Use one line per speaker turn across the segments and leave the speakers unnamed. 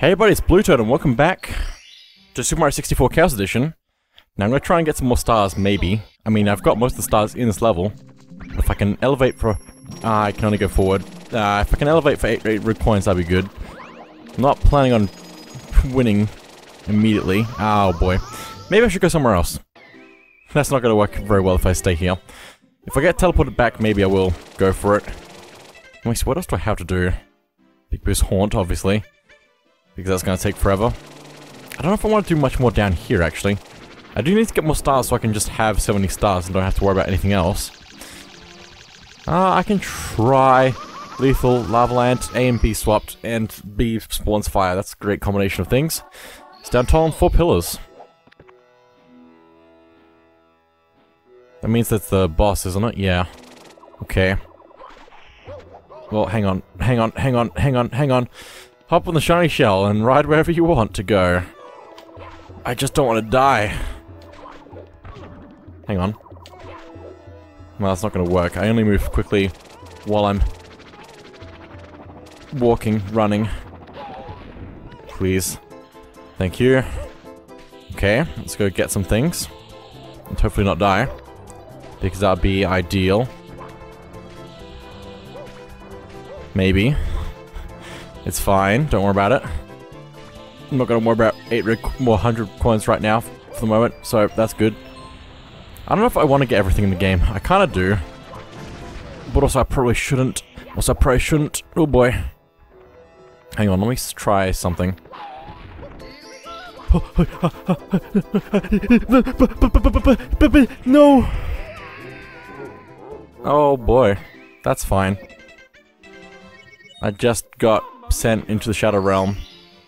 Hey everybody, it's Blue Toad and welcome back to Super Mario 64 Chaos Edition. Now I'm going to try and get some more stars, maybe. I mean, I've got most of the stars in this level. If I can elevate for... Uh, I can only go forward. Uh, if I can elevate for 8, eight red coins, that'd be good. I'm not planning on winning immediately. Oh boy. Maybe I should go somewhere else. That's not going to work very well if I stay here. If I get teleported back, maybe I will go for it. Me see, what else do I have to do? Big Boo's Haunt, obviously. Because that's going to take forever. I don't know if I want to do much more down here, actually. I do need to get more stars so I can just have so many stars and don't have to worry about anything else. Uh, I can try Lethal, Lava Land, A and B swapped, and B spawns fire. That's a great combination of things. It's down tall on four pillars. That means that's the boss, isn't it? Yeah. Okay. Well, hang on, hang on, hang on, hang on, hang on. Hop on the shiny shell and ride wherever you want to go. I just don't want to die. Hang on. Well, that's not going to work. I only move quickly while I'm walking, running. Please. Thank you. Okay, let's go get some things. And hopefully not die. Because that'd be ideal. Maybe. It's fine, don't worry about it. I'm not gonna worry about 8 more 100 coins right now for the moment, so that's good. I don't know if I want to get everything in the game. I kinda do. But also I probably shouldn't. Also I probably shouldn't. Oh boy. Hang on, let me try something. No! Oh boy. That's fine. I just got sent into the Shadow Realm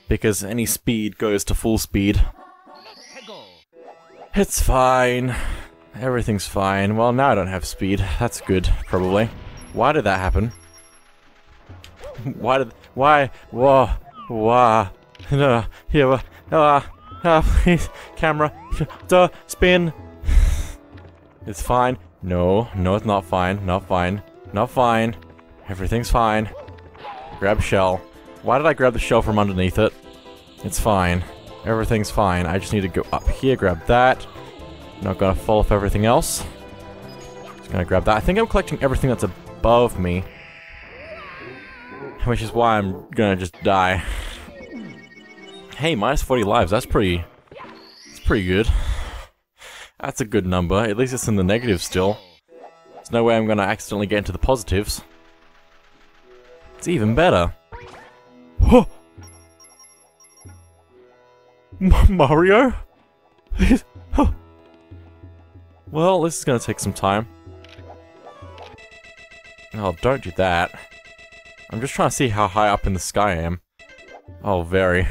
because any speed goes to full speed. It's fine. Everything's fine. Well, now I don't have speed. That's good, probably. Why did that happen? Why did... Why? Whoa. Why? No. Here. Ah. Ah, please. Camera. Duh. Spin. It's fine. No. No, it's not fine. Not fine. Not fine. Everything's fine. Grab shell. Why did I grab the shell from underneath it? It's fine. Everything's fine. I just need to go up here, grab that. Not gonna fall off everything else. Just gonna grab that. I think I'm collecting everything that's above me. Which is why I'm gonna just die. Hey, minus 40 lives. That's pretty... That's pretty good. That's a good number. At least it's in the negative still. There's no way I'm gonna accidentally get into the positives. It's even better. Mario? well, this is gonna take some time. Oh, don't do that. I'm just trying to see how high up in the sky I am. Oh, very.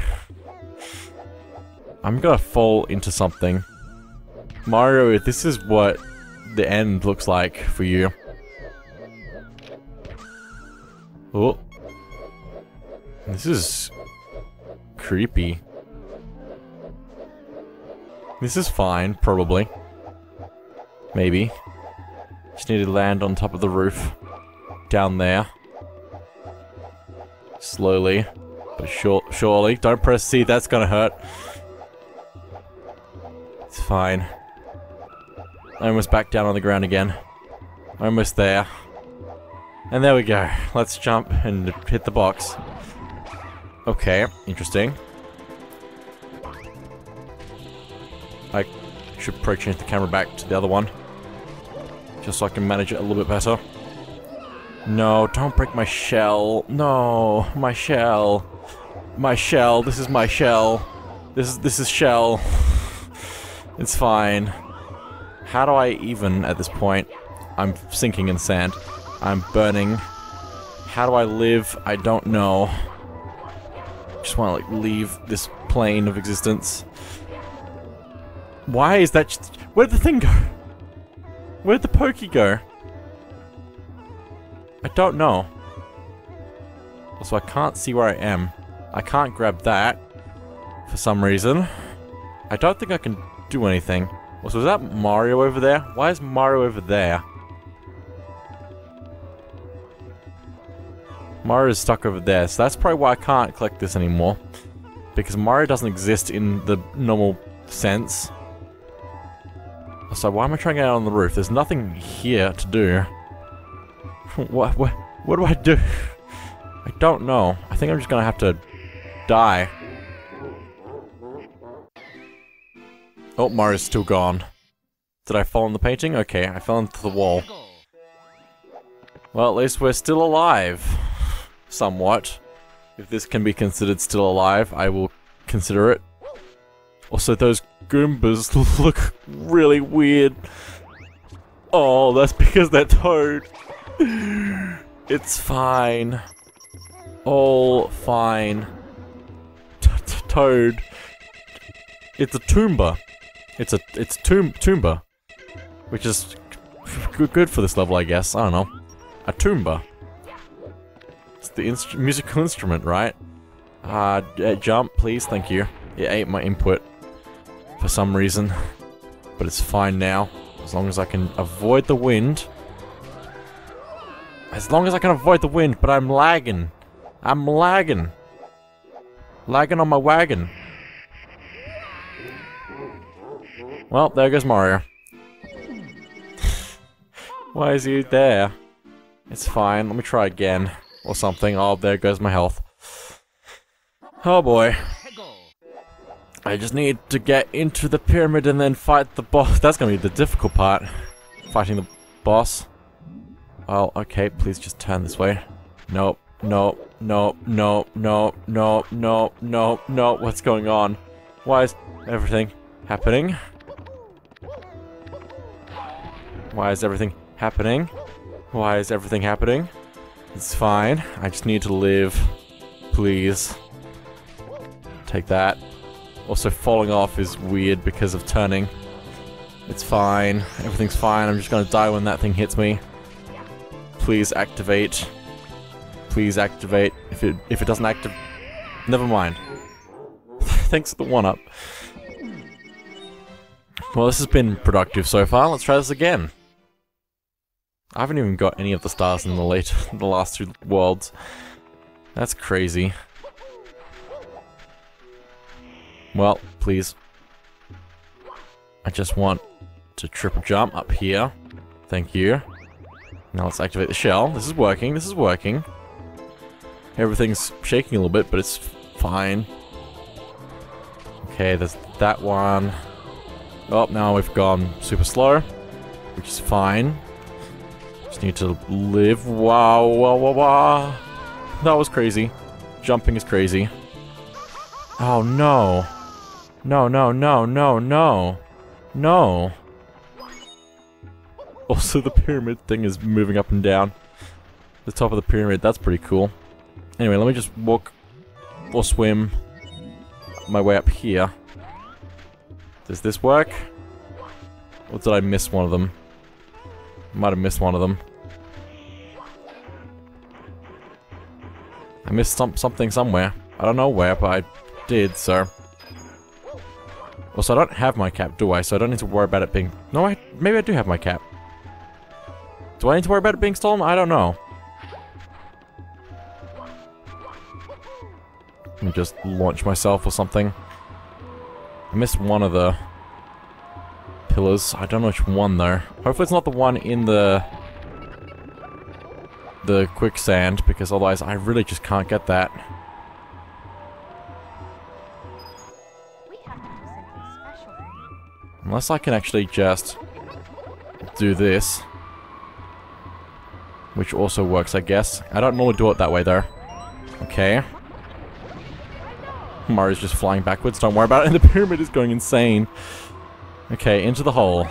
I'm gonna fall into something. Mario, this is what the end looks like for you. Oh. This is creepy. This is fine, probably. Maybe. Just need to land on top of the roof. Down there. Slowly. But sure, surely. Don't press C, that's gonna hurt. It's fine. Almost back down on the ground again. Almost there. And there we go. Let's jump and hit the box. Okay, interesting. Should probably change the camera back to the other one. Just so I can manage it a little bit better. No, don't break my shell. No, my shell. My shell. This is my shell. This is this is shell. it's fine. How do I even at this point? I'm sinking in sand. I'm burning. How do I live? I don't know. Just want to like leave this plane of existence. Why is that. Where'd the thing go? Where'd the pokey go? I don't know. Also, I can't see where I am. I can't grab that. For some reason. I don't think I can do anything. Also, is that Mario over there? Why is Mario over there? Mario's stuck over there, so that's probably why I can't collect this anymore. Because Mario doesn't exist in the normal sense. So why am I trying to get out on the roof? There's nothing here to do. what, what, what do I do? I don't know. I think I'm just gonna have to die. Oh, Mario's still gone. Did I fall in the painting? Okay, I fell into the wall. Well, at least we're still alive. Somewhat. If this can be considered still alive, I will consider it. Also, those Goombas look really weird. Oh, that's because they're Toad. It's fine. All fine. T -t Toad. It's a Toomba. It's a it's Toom Toomba, which is good for this level, I guess. I don't know. A Toomba. It's the instru musical instrument, right? Uh, jump, please, thank you. It ate my input for some reason, but it's fine now. As long as I can avoid the wind. As long as I can avoid the wind, but I'm lagging. I'm lagging. Lagging on my wagon. Well, there goes Mario. Why is he there? It's fine. Let me try again. Or something. Oh, there goes my health. Oh boy. I just need to get into the pyramid and then fight the boss. That's gonna be the difficult part. Fighting the boss. Oh, okay, please just turn this way. Nope, nope, nope, nope, nope, nope, nope, nope, nope. What's going on? Why is everything happening? Why is everything happening? Why is everything happening? It's fine. I just need to live. Please. Take that. Also, falling off is weird because of turning. It's fine. Everything's fine. I'm just gonna die when that thing hits me. Please activate. Please activate. If it if it doesn't activate, never mind. Thanks for the one up. Well, this has been productive so far. Let's try this again. I haven't even got any of the stars in the late the last two worlds. That's crazy. Well, please. I just want to triple jump up here. Thank you. Now let's activate the shell. This is working, this is working. Everything's shaking a little bit, but it's fine. Okay, there's that one. Oh, now we've gone super slow, which is fine. Just need to live. Wow, wow, wow, wow. That was crazy. Jumping is crazy. Oh, no. No, no, no, no, no. No. Also, the pyramid thing is moving up and down. The top of the pyramid, that's pretty cool. Anyway, let me just walk or swim my way up here. Does this work? Or did I miss one of them? Might have missed one of them. I missed some something somewhere. I don't know where, but I did, so... Also, I don't have my cap, do I? So I don't need to worry about it being... No, I maybe I do have my cap. Do I need to worry about it being stolen? I don't know. Let me just launch myself or something. I missed one of the pillars. I don't know which one though. Hopefully it's not the one in the the quicksand because otherwise I really just can't get that. Unless I can actually just do this. Which also works, I guess. I don't normally do it that way, though. Okay. Mario's just flying backwards, don't worry about it, and the pyramid is going insane. Okay, into the hole.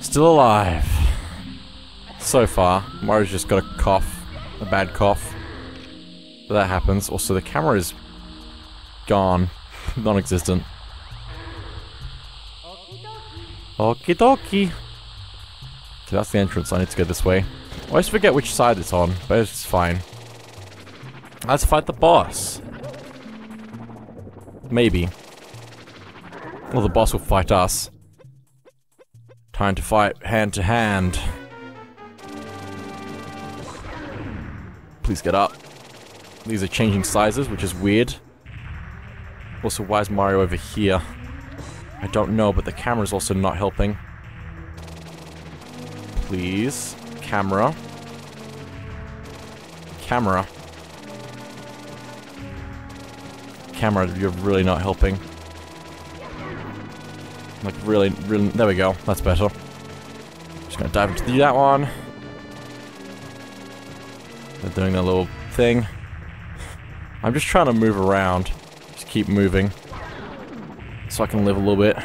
Still alive. So far. Mario's just got a cough. A bad cough. That happens. Also, the camera is gone. Non-existent. Okie dokie. Okay, that's the entrance. I need to go this way. I always forget which side it's on, but it's fine. Let's fight the boss. Maybe. Or the boss will fight us. Time to fight hand to hand. Please get up. These are changing sizes, which is weird. Also, why is Mario over here? I don't know, but the camera's also not helping. Please. Camera. Camera. Camera, you're really not helping. Like, really, really... There we go. That's better. Just gonna dive into that one. They're doing their little thing. I'm just trying to move around. Just keep moving. So I can live a little bit.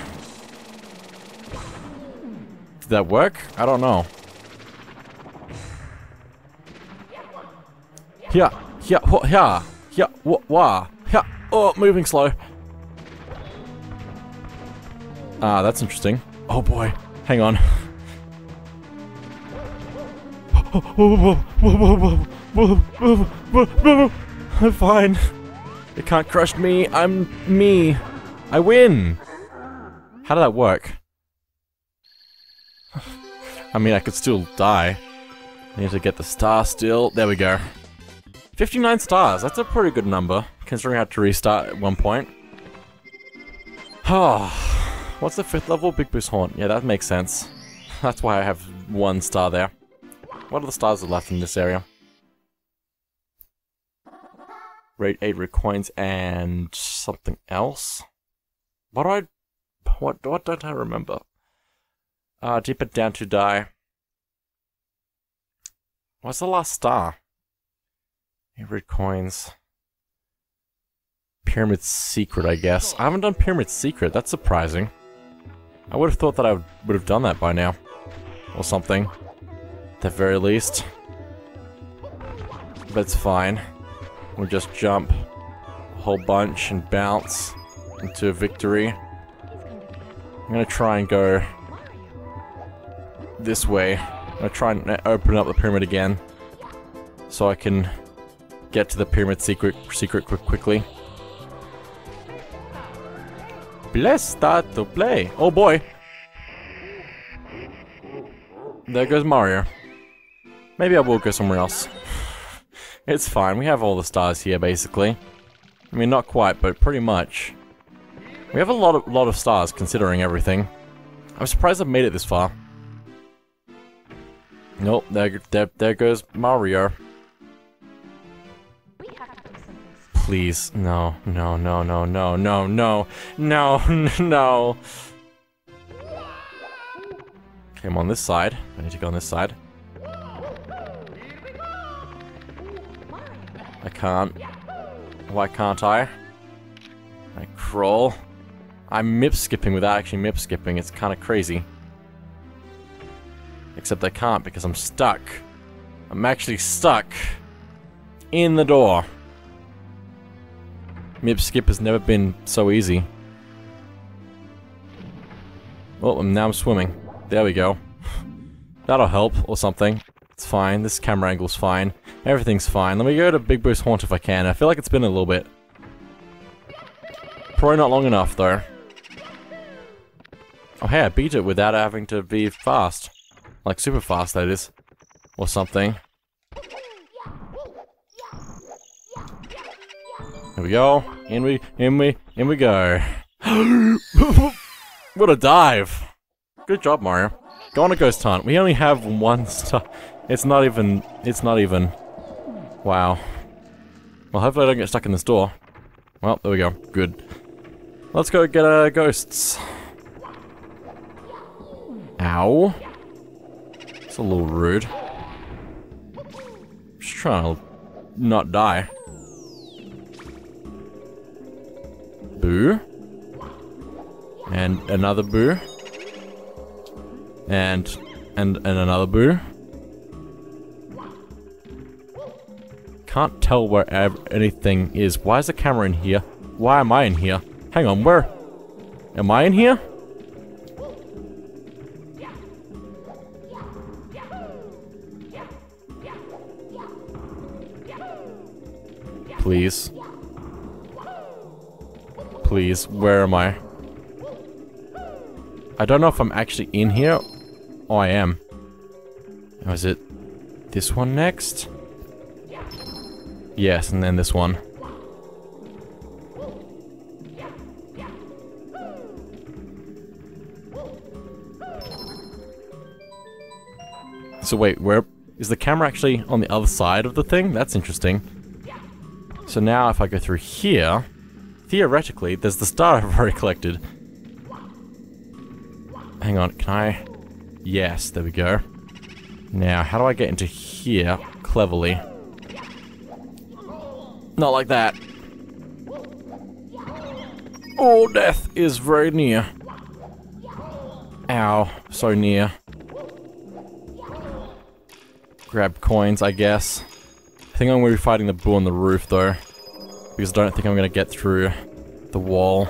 Did that work? I don't know. Yeah, yeah, yeah, yeah, wah, yeah, oh, moving slow. Ah, that's interesting. Oh boy, hang on. I'm fine. It can't crush me. I'm me. I win. How did that work? I mean, I could still die. I need to get the star still. There we go. 59 stars. That's a pretty good number, considering I had to restart at one point. Oh, what's the fifth level? Big Boo's Haunt. Yeah, that makes sense. That's why I have one star there. What are the stars left in this area? Rate 8 red coins and something else? What do I... What, what don't I remember? Uh, dip it down to die. What's the last star? Red coins. Pyramid Secret, I guess. I haven't done Pyramid Secret. That's surprising. I would have thought that I would, would have done that by now. Or something. At the very least. But it's fine. We'll just jump a whole bunch and bounce into victory. I'm gonna try and go this way. I'm gonna try and open up the pyramid again so I can get to the pyramid secret secret quick quickly. Let's start to play. Oh boy. There goes Mario. Maybe I will go somewhere else. it's fine, we have all the stars here basically. I mean not quite, but pretty much. We have a lot of lot of stars considering everything. I'm surprised I've made it this far. Nope, there, there, there goes Mario. Please, no, no, no, no, no, no, no, no, no. Okay, I'm on this side. I need to go on this side. I can't. Why can't I? I crawl. I'm mip skipping without actually mip skipping. It's kind of crazy. Except I can't because I'm stuck. I'm actually stuck in the door. Mip skip has never been so easy. Oh, now I'm swimming. There we go. That'll help, or something. It's fine. This camera angle's fine. Everything's fine. Let me go to Big Boo's Haunt if I can. I feel like it's been a little bit. Probably not long enough, though. Oh, hey, I beat it without having to be fast. Like, super fast, that is. Or something. Here we go. In we, in we, in we go. what a dive. Good job, Mario. Go on a ghost hunt. We only have one star. It's not even, it's not even. Wow. Well, hopefully I don't get stuck in this door. Well, there we go. Good. Let's go get uh, ghosts. Ow. It's a little rude. Just trying to not die. Boo. And another boo. And, and, and another boo. Can't tell where anything is. Why is the camera in here? Why am I in here? Hang on, where? Am I in here? please. Where am I? I don't know if I'm actually in here. Oh, I am. Is it this one next? Yes, and then this one. So wait, where is the camera actually on the other side of the thing? That's interesting. So now if I go through here, theoretically, there's the star I've already collected. Hang on, can I... Yes, there we go. Now, how do I get into here cleverly? Not like that. Oh, death is very near. Ow, so near. Grab coins, I guess. I think I'm going to be fighting the bull on the roof, though. Because I don't think I'm going to get through the wall,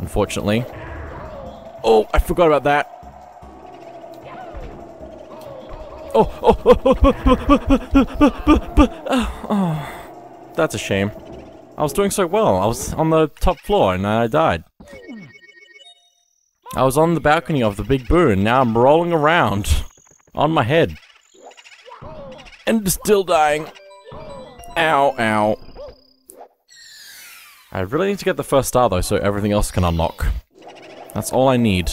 unfortunately. Oh, I forgot about that. Oh, oh, oh, oh, that's a shame. I was doing so well. I was on the top floor and I died. I was on the balcony of the Big Boo and now I'm rolling around on my head. And still dying. Ow, ow. I really need to get the first star though so everything else can unlock. That's all I need.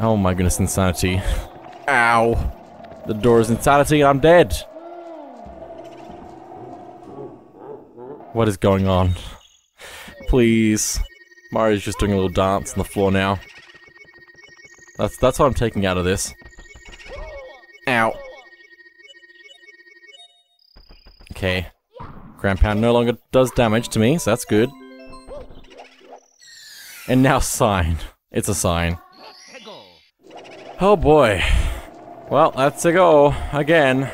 Oh my goodness, insanity. Ow. The door is insanity and I'm dead. What is going on? Please. Mario's just doing a little dance on the floor now. That's that's what I'm taking out of this. Ow. Okay. Ground pound no longer does damage to me, so that's good. And now sign. It's a sign. Oh boy. Well, that's a go. Again.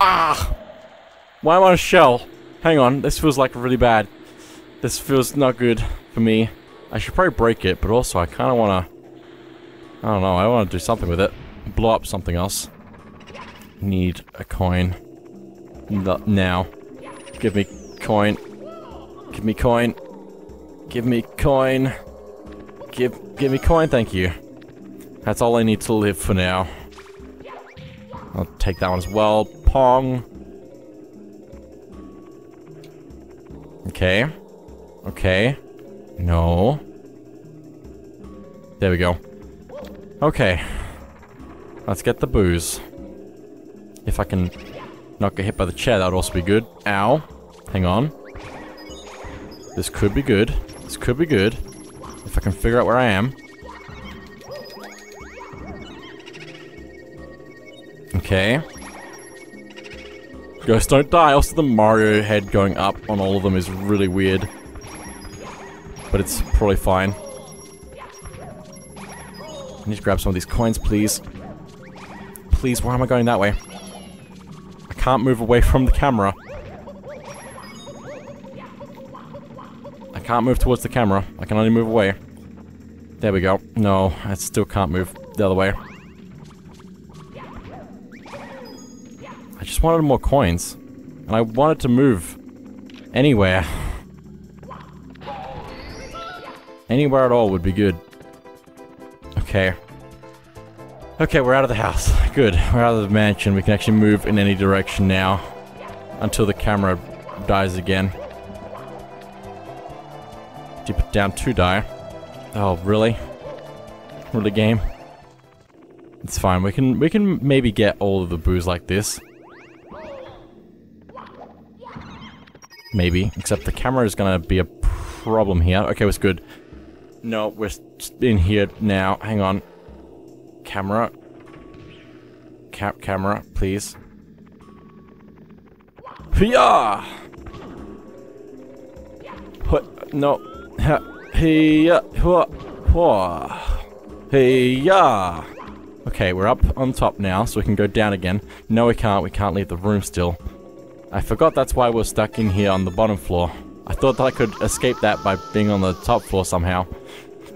Ah! Why am I on a shell? Hang on, this feels like really bad. This feels not good for me. I should probably break it, but also I kind of want to... I don't know, I want to do something with it. Blow up something else. Need a coin. No, now. Give me coin. Give me coin. Give me coin. Give, give me coin, thank you. That's all I need to live for now. I'll take that one as well. Pong. Okay. Okay. No. There we go. Okay. Let's get the Boos. If I can not get hit by the chair, that would also be good. Ow. Hang on. This could be good. This could be good. If I can figure out where I am. Okay. Ghosts don't die. Also, the Mario head going up on all of them is really weird. But it's probably fine. I need to grab some of these coins, please. Please, why am I going that way? I can't move away from the camera. I can't move towards the camera. I can only move away. There we go. No, I still can't move the other way. I just wanted more coins. And I wanted to move anywhere. Anywhere at all would be good. Okay. Okay, we're out of the house. Good. We're out of the mansion. We can actually move in any direction now. Until the camera dies again. Dip it down to die. Oh, really? Really game? It's fine. We can we can maybe get all of the Boos like this. Maybe. Except the camera is gonna be a problem here. Okay, it's good. No, we're in here now. Hang on. Camera. Cap camera, please. Yeah. What? No. Hey. Hey. Yeah. Okay, we're up on top now, so we can go down again. No, we can't. We can't leave the room still. I forgot that's why we're stuck in here on the bottom floor. I thought that I could escape that by being on the top floor somehow.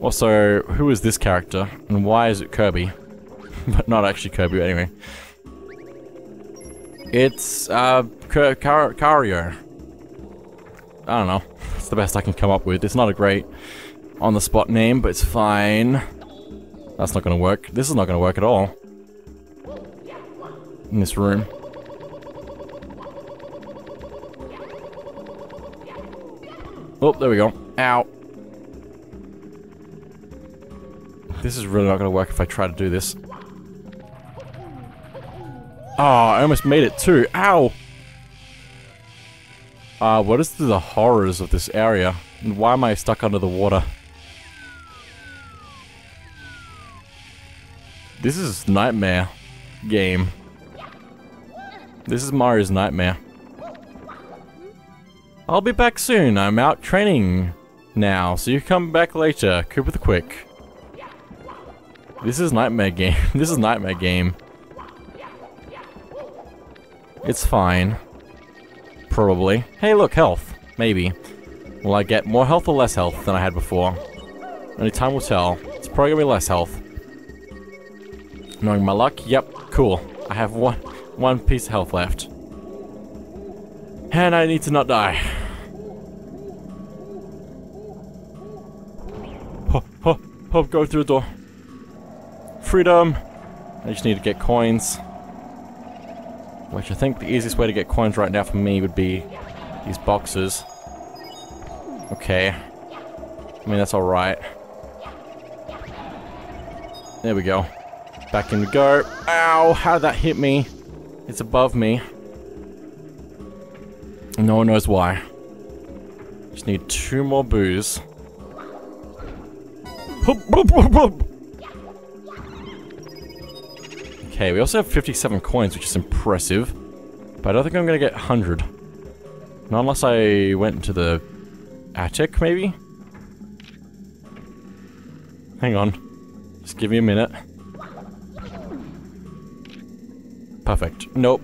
Also, who is this character? And why is it Kirby? but not actually Kirby, anyway. It's, uh, Cario. I don't know. It's the best I can come up with. It's not a great on-the-spot name, but it's fine. That's not gonna work. This is not gonna work at all. In this room. Oh, there we go. Ow. This is really not to work if I try to do this. Oh, I almost made it too. Ow! Uh, what is the horrors of this area? And why am I stuck under the water? This is nightmare game. This is Mario's nightmare. I'll be back soon. I'm out training now, so you come back later. Koopa the Quick. This is nightmare game. this is nightmare game. It's fine. Probably. Hey, look, health. Maybe. Will I get more health or less health than I had before? Only time will tell. It's probably gonna be less health. Knowing my luck, yep, cool. I have one, one piece of health left. And I need to not die. Hop, hop, hop, go through the door. Freedom! I just need to get coins. Which I think the easiest way to get coins right now for me would be these boxes. Okay. I mean, that's alright. There we go. Back in we go. Ow! How did that hit me? It's above me. No one knows why. Just need two more boos. Okay, we also have 57 coins, which is impressive. But I don't think I'm gonna get 100. Not unless I went into the attic, maybe? Hang on. Just give me a minute. Perfect. Nope.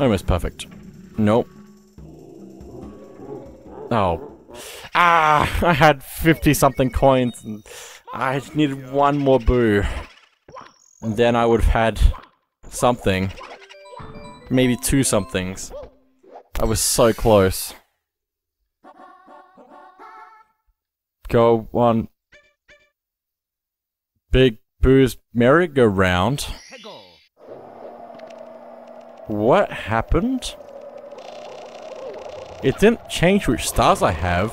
Almost perfect. Nope. Oh. Ah! I had 50 something coins and I just needed one more boo. And then I would have had something. Maybe two somethings. I was so close. Go on. Big Boo's merry-go-round. What happened? It didn't change which stars I have.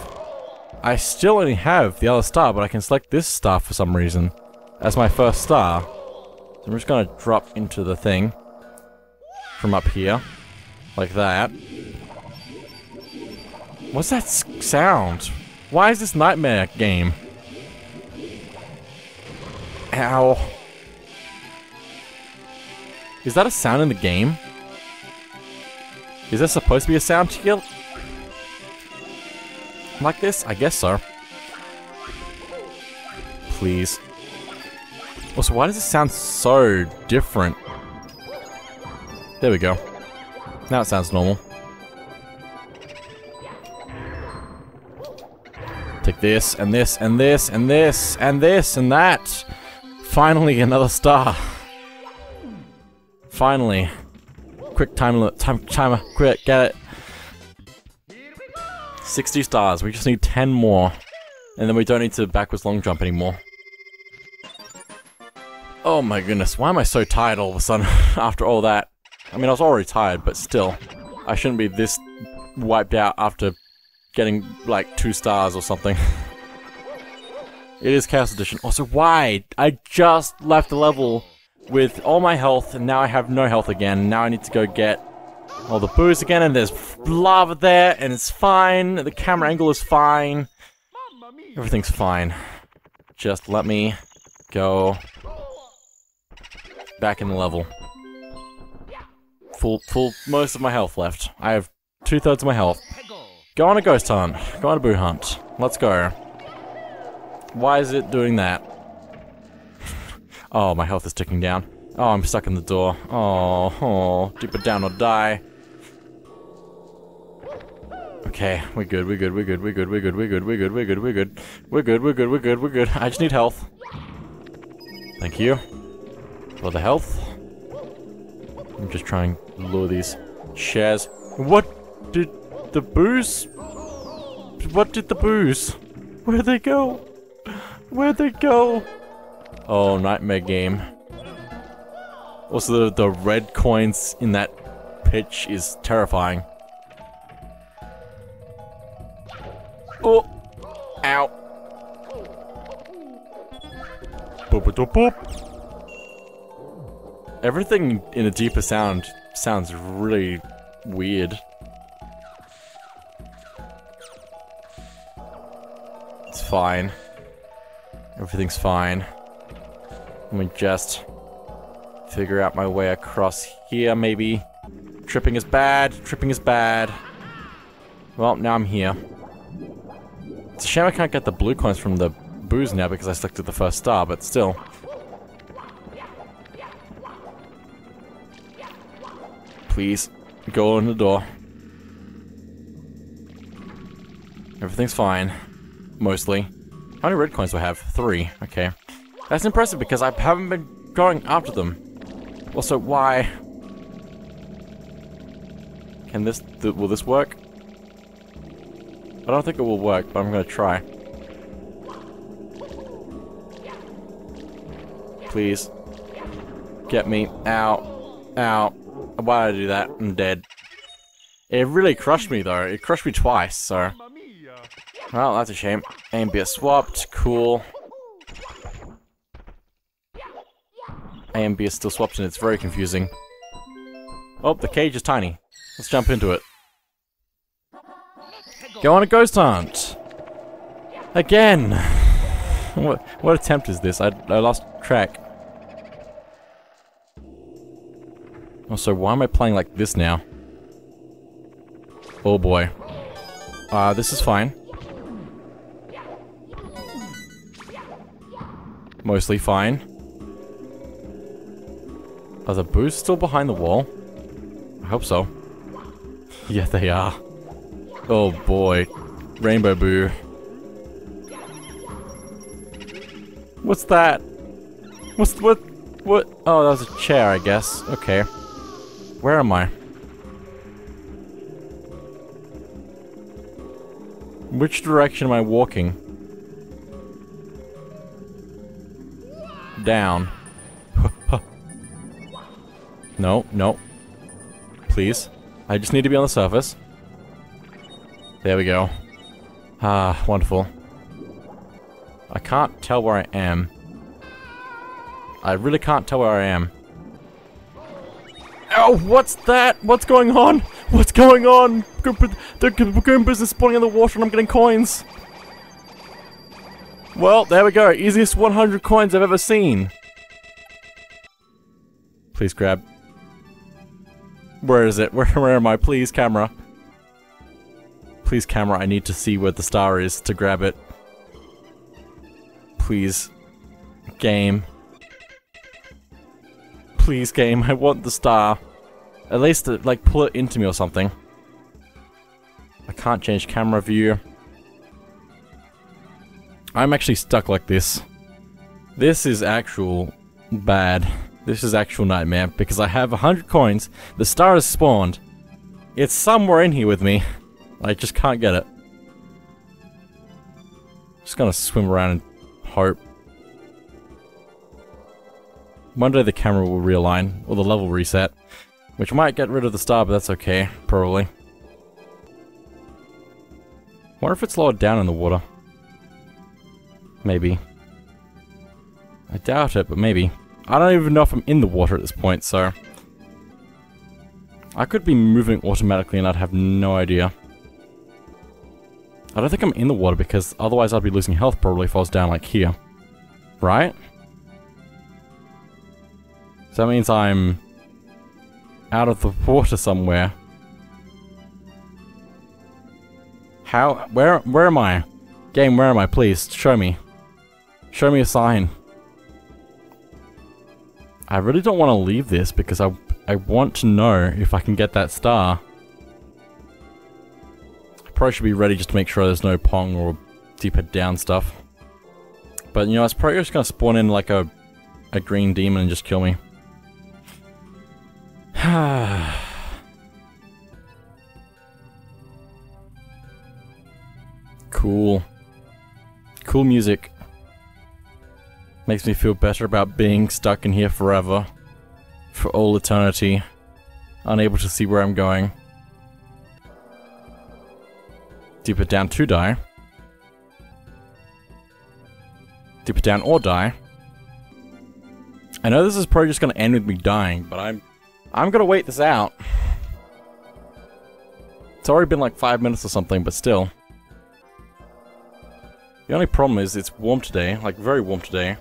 I still only have the other star, but I can select this star for some reason as my first star. So I'm just gonna drop into the thing from up here, like that. What's that sound? Why is this nightmare game? Ow. Is that a sound in the game? Is there supposed to be a sound to kill? Like this? I guess so. Please. Also, why does it sound so different? There we go. Now it sounds normal. Take this, and this, and this, and this, and this, and that! Finally, another star! Finally. Quick time limit, time, timer, quick, get it! 60 stars, we just need 10 more. And then we don't need to backwards long jump anymore. Oh my goodness, why am I so tired all of a sudden after all that? I mean, I was already tired, but still. I shouldn't be this wiped out after getting, like, two stars or something. it is Chaos Edition. Also, why? I just left the level with all my health, and now I have no health again. Now I need to go get all the boos again, and there's lava there, and it's fine. The camera angle is fine. Everything's fine. Just let me go back in the level. Full, full, most of my health left. I have two-thirds of my health. Go on a ghost hunt. Go on a boo hunt. Let's go. Why is it doing that? oh, my health is ticking down. Oh, I'm stuck in the door. Oh, oh, deeper down or die. Okay, we're good, we're good, we're good, we're good, we're good, we're good, we're good, we're good, we're good, we're good, we're good, we're good, we're good. I just need health. Thank you. For the health. I'm just trying to lure these shares. What did the boos? What did the boos? Where'd they go? Where'd they go? Oh, nightmare game. Also, the, the red coins in that pitch is terrifying. Oh! Ow! Boop, boop, boop. Everything in a deeper sound sounds really weird. It's fine. Everything's fine. Let me just figure out my way across here, maybe. Tripping is bad. Tripping is bad. Well, now I'm here. It's a shame I can't get the blue coins from the Boos now because I selected the first star, but still. Please, go in the door. Everything's fine. Mostly. How many red coins do I have? Three. Okay. That's impressive because I haven't been going after them. Also, why? Can this... Th will this work? I don't think it will work, but I'm gonna try. Please. Get me. out, out. Why did I do that? I'm dead. It really crushed me, though. It crushed me twice, so... Well, that's a shame. A and B swapped. Cool. A and B is still swapped, and it's very confusing. Oh, the cage is tiny. Let's jump into it. Go on a ghost hunt! Again! What, what attempt is this? I, I lost track. Also, why am I playing like this now? Oh boy. Uh, this is fine. Mostly fine. Are the boos still behind the wall? I hope so. yeah, they are. Oh boy. Rainbow Boo. What's that? What's what? What? Oh, that was a chair, I guess. Okay. Where am I? Which direction am I walking? Down. no, no. Please. I just need to be on the surface. There we go. Ah, wonderful. I can't tell where I am. I really can't tell where I am. Oh, what's that? What's going on? What's going on? The Goombas are spawning in the water and I'm getting coins. Well, there we go. Easiest 100 coins I've ever seen. Please grab. Where is it? Where, where am I? Please, camera. Please, camera, I need to see where the star is to grab it. Please. Game. Please, game, I want the star. At least, to, like, pull it into me or something. I can't change camera view. I'm actually stuck like this. This is actual bad. This is actual nightmare, because I have 100 coins, the star has spawned. It's somewhere in here with me. I just can't get it. Just gonna swim around and hope. One day the camera will realign, or the level reset. Which might get rid of the star, but that's okay, probably. wonder if it's lowered down in the water. Maybe. I doubt it, but maybe. I don't even know if I'm in the water at this point, so... I could be moving automatically and I'd have no idea. I don't think I'm in the water because otherwise I'd be losing health probably if I was down like here. Right? So that means I'm out of the water somewhere. How? Where? Where am I? Game, where am I? Please, show me. Show me a sign. I really don't want to leave this because I, I want to know if I can get that star. Probably should be ready just to make sure there's no Pong or deeper down stuff. But, you know, it's probably just gonna spawn in like a, a green demon and just kill me. cool. Cool music. Makes me feel better about being stuck in here forever. For all eternity. Unable to see where I'm going. Deep it down to die. Deep it down or die. I know this is probably just gonna end with me dying, but I'm I'm gonna wait this out. It's already been like five minutes or something, but still. The only problem is it's warm today, like very warm today.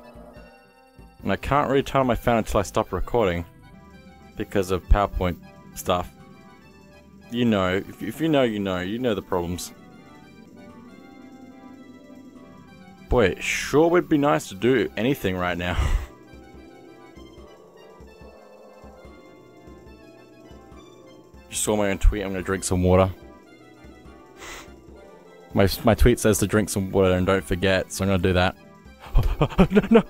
And I can't really turn on my fan until I stop recording. Because of PowerPoint stuff. You know, if, if you know, you know, you know the problems. Boy, it sure would be nice to do anything right now. Just saw my own tweet, I'm gonna drink some water. My, my tweet says to drink some water and don't forget, so I'm gonna do that. no, no!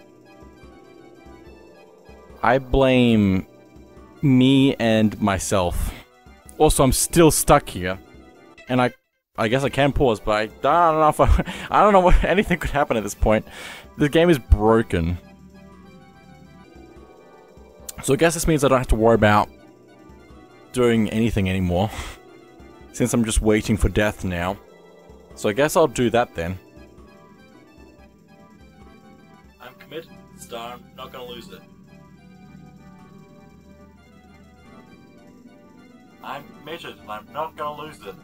I blame me and myself. Also, I'm still stuck here. And I I guess I can pause, but I, I don't know if I, I don't know what anything could happen at this point. The game is broken. So I guess this means I don't have to worry about doing anything anymore. Since I'm just waiting for death now. So I guess I'll do that then. I'm committed Star, I'm not gonna lose it. I'm committed I'm not gonna lose it.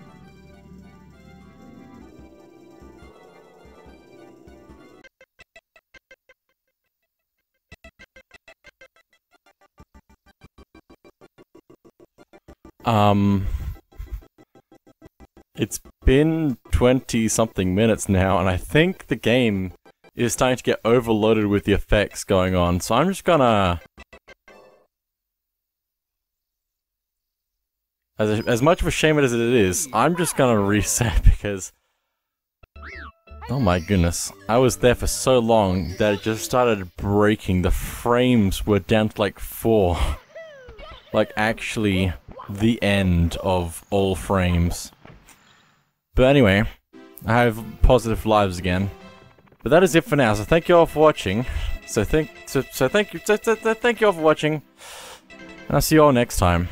Um, it's been 20 something minutes now, and I think the game is starting to get overloaded with the effects going on, so I'm just gonna... As, as much of a shame as it is, I'm just gonna reset because... Oh my goodness. I was there for so long that it just started breaking. The frames were down to like 4. like actually the end of all frames. But anyway, I have positive lives again. But that is it for now, so thank you all for watching. So thank so, so thank you so, so, thank you all for watching. And I'll see you all next time.